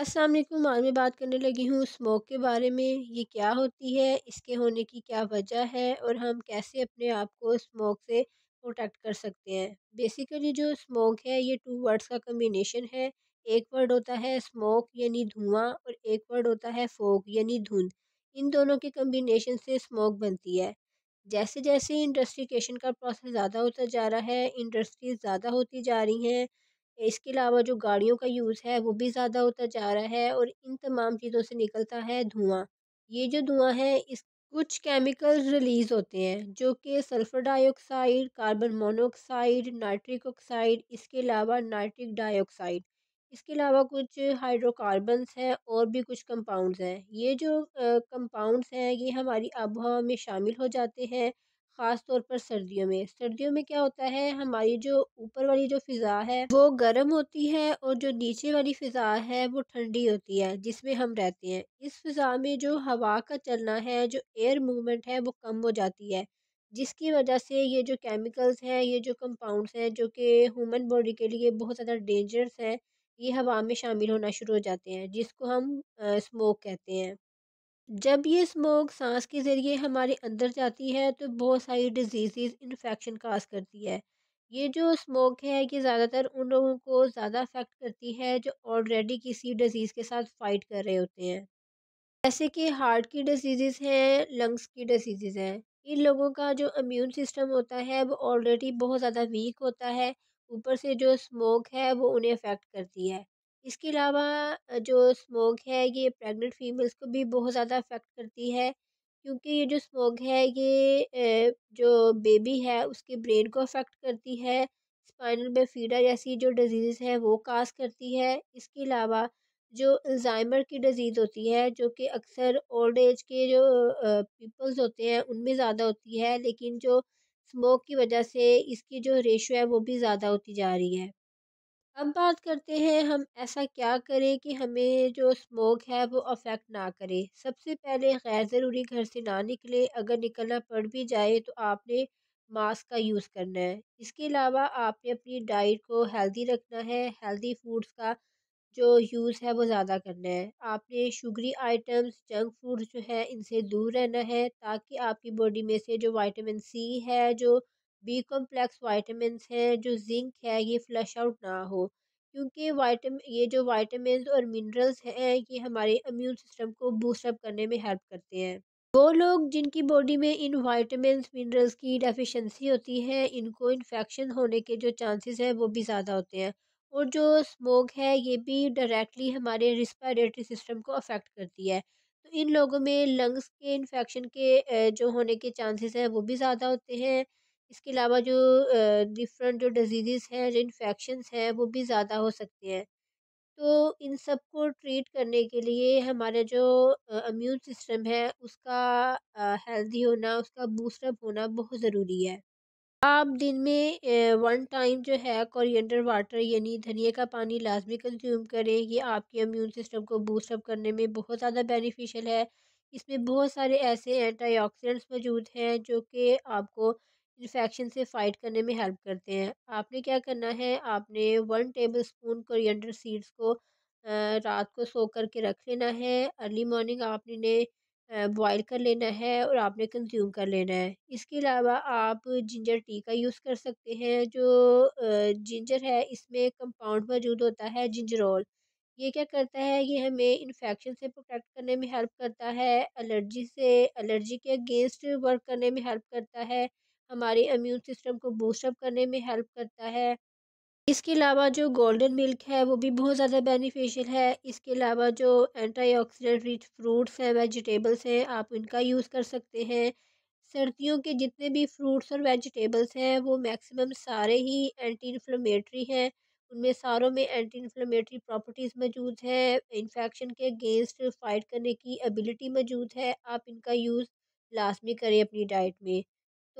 السلام علیکم آج میں بات کرنے لگی ہوں اسموک کے بارے میں، یہ کیا ہوتی ہے، اس کے ہونے کی کیا وجہ ہے، اور ہم کیسے اپنے آپ کو اسموک سے پروٹیکٹ کر سکتے ہیں۔ بیسیکلی جو اسموک ہے، یہ ٹو ورڈس کا کمبینیشن ہے۔ ایک ورڈ ہوتا ہے اسموک یعنی دھواں، اور ایک ورڈ ہوتا ہے فوک یعنی دھند۔ ان دونوں کے کمبینیشن سے اسموک بنتی ہے۔ جیسے جیسے انڈسٹریکیشن کا پروسیس زیادہ ہوتا جا رہا ہے انڈسٹریز زیادہ ہوتی جا رہی ہیں اس کے علاوہ جو گاڑیوں کا یوز ہے وہ بھی زیادہ ہوتا جا رہا ہے اور ان تمام چیزوں سے نکلتا ہے دھواں۔ یہ جو دھواں ہے، اس کچھ کیمیکل ریلیز ہوتے ہیں جو کہ sulphur dioxide carbon monoxide nitric oxide اس کے علاوہ نائٹرک ڈائی آکسائڈ اس کے علاوہ کچھ ہائیڈرو کاربنس ہیں اور بھی کچھ کمپاؤنڈز ہیں۔ یہ جو کمپاؤنڈس ہیں، یہ ہماری آب و ہوا میں شامل ہو جاتے ہیں۔ خاص طور پر سردیوں میں۔ سردیوں میں کیا ہوتا ہے، ہماری جو اوپر والی جو فضا ہے، وہ گرم ہوتی ہے اور جو نیچے والی فضا ہے، وہ ٹھنڈی ہوتی ہے، جس میں ہم رہتے ہیں۔ اس فضا میں جو ہوا کا چلنا ہے، جو ایئر موومنٹ ہے، وہ کم ہو جاتی ہے، جس کی وجہ سے یہ جو کیمیکلز ہیں، یہ جو کمپاؤنڈس ہیں، جو کہ ہیومن باڈی کے لیے بہت زیادہ ڈینجرس ہیں، یہ ہوا میں شامل ہونا شروع ہو جاتے ہیں، جس کو ہم اسموک کہتے ہیں۔ جب یہ اسموک سانس کے ذریعے ہمارے اندر جاتی ہے تو بہت ساری ڈیزیزز انفیکشن کاز کرتی ہے۔ یہ جو اسموک ہے یہ زیادہ تر ان لوگوں کو زیادہ افیکٹ کرتی ہے جو آلریڈی کسی ڈیزیز کے ساتھ فائٹ کر رہے ہوتے ہیں۔ جیسے کہ ہارٹ کی ڈیزیزز ہیں لنگس کی ڈیزیزز ہیں۔ ان لوگوں کا جو امیون سسٹم ہوتا ہے وہ آلریڈی بہت زیادہ ویک ہوتا ہے۔ اوپر سے جو اسموک ہے وہ انہیں افیکٹ کرتی ہے۔ اس کے علاوہ جو اسموک ہے، یہ پریگننٹ فیمیلس کو بھی بہت زیادہ افیکٹ کرتی ہے، کیونکہ یہ جو اسموک ہے، یہ جو بیبی ہے، اس کے برین کو افیکٹ کرتی ہے اسپائنل بے فیڈر جیسی جو ڈیزیز ہے وہ کاز کرتی ہے۔ اس کے علاوہ، جو الزائمر کی ڈیزیز ہوتی ہے، جو کہ اکثر اولڈ ایج کے جو پیپلز ہوتے ہیں، ان میں زیادہ ہوتی ہے، لیکن جو اسموک کی وجہ سے اس کی جو ریشو ہے، وہ بھی زیادہ ہوتی جا رہی ہے۔ اب بات کرتے ہیں، ہم ایسا کیا کریں کہ ہمیں جو اسموک ہے وہ افیکٹ نہ کرے۔ سب سے پہلے غیر ضروری گھر سے نہ نکلے، اگر نکلنا پڑ بھی جائے تو آپ نے ماسک کا یوز کرنا ہے۔ اس کے علاوہ آپ نے اپنی ڈائٹ کو ہیلدی رکھنا ہے ہیلدی فوڈس کا جو یوز ہے وہ زیادہ کرنا ہے۔ آپ نے شوگری آئٹمس جنک فوڈ جو ہے ان سے دور رہنا ہے تاکہ آپ کی باڈی میں سے جو وائٹامن سی ہے، جو بی کمپلیکس وائٹامنس ہیں جو زنک ہے، یہ فلش آؤٹ نہ ہو۔ کیونکہ وائٹم یہ جو وائٹامنس اور منرلس ہیں، یہ ہمارے امیون سسٹم کو بوسٹ اپ کرنے میں ہیلپ کرتے ہیں۔ وہ لوگ جن کی باڈی میں ان وائٹامنس منرلس کی ڈیفیشنسی ہوتی ہے، ان کو انفیکشن ہونے کے جو چانسز ہیں وہ بھی زیادہ ہوتے ہیں۔ اور جو اسموک ہے، یہ بھی ڈائریکٹلی ہمارے رسپائریٹری سسٹم کو افیکٹ کرتی ہے۔ تو ان لوگوں میں لنگس کے انفیکشن کے جو ہونے کے چانسز ہیں وہ بھی زیادہ ہوتے ہیں۔ اس کے علاوہ جو ڈفرینٹ جو ڈیزیزز ہیں، جو انفیکشنس ہیں، وہ بھی زیادہ ہو سکتے ہیں۔ تو ان سب کو ٹریٹ کرنے کے لیے ہمارا جو امیون سسٹم ہے، اس کا ہیلدی ہونا، اس کا بوسٹ اپ ہونا بہت ضروری ہے۔ آپ دن میں ون ٹائم جو ہے کورینڈر واٹر یعنی دھنیا کا پانی لازمی کنزیوم کریں، یہ آپ کے امیون سسٹم کو بوسٹ اپ کرنے میں بہت زیادہ بینیفیشیل ہے۔ اس میں بہت سارے ایسے اینٹی آکسیڈنٹس موجود ہیں جو کہ آپ کو انفیکشن سے فائٹ کرنے میں ہیلپ کرتے ہیں۔ آپ نے کیا کرنا ہے؟ آپ نے one tablespoon coriander seeds کو رات کو سو کر کے رکھ لینا ہے۔ ارلی مارننگ آپ نے بوائل کر لینا ہے اور آپ نے کنزیوم کر لینا ہے۔ اس کے علاوہ آپ جنجر ٹی کا یوز کر سکتے ہیں، جو جنجر ہے، اس میں کمپاؤنڈ موجود ہوتا ہے جنجرول یہ کیا کرتا ہے؟ یہ ہمیں انفیکشن سے پروٹیکٹ کرنے میں ہیلپ کرتا ہے، الرجی سے، الرجی کے اگینسٹ ورک کرنے میں ہیلپ کرتا ہے۔ ہمارے امیون سسٹم کو بوسٹ اپ کرنے میں ہیلپ کرتا ہے۔ اس کے علاوہ جو گولڈن ملک ہے وہ بھی بہت زیادہ بینیفیشیل ہے۔ اس کے علاوہ جو اینٹی آکسیڈنٹ ریچ فروٹس ہیں ویجیٹیبلس ہیں، آپ ان کا یوز کر سکتے ہیں۔ سردیوں کے جتنے بھی فروٹس اور ویجیٹیبلس ہیں، وہ میکسیمم سارے ہی اینٹی انفلیمیٹری ہیں۔ ان میں ساروں میں اینٹی انفلیمیٹری پراپرٹیز موجود ہیں۔ انفیکشن کے اگینسٹ فائٹ کرنے کی ایبلٹی موجود ہے۔ آپ ان کا یوز لازمی کریں اپنی ڈائٹ میں۔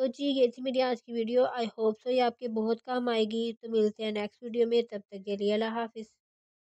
تو جی یہ تھی میری آج کی ویڈیو۔ آئی ہوپ سو یہ آپ کے بہت کام آئے گی۔ تو ملتے ہیں نیکسٹ ویڈیو میں۔ تب تک کے لیے اللہ حافظ۔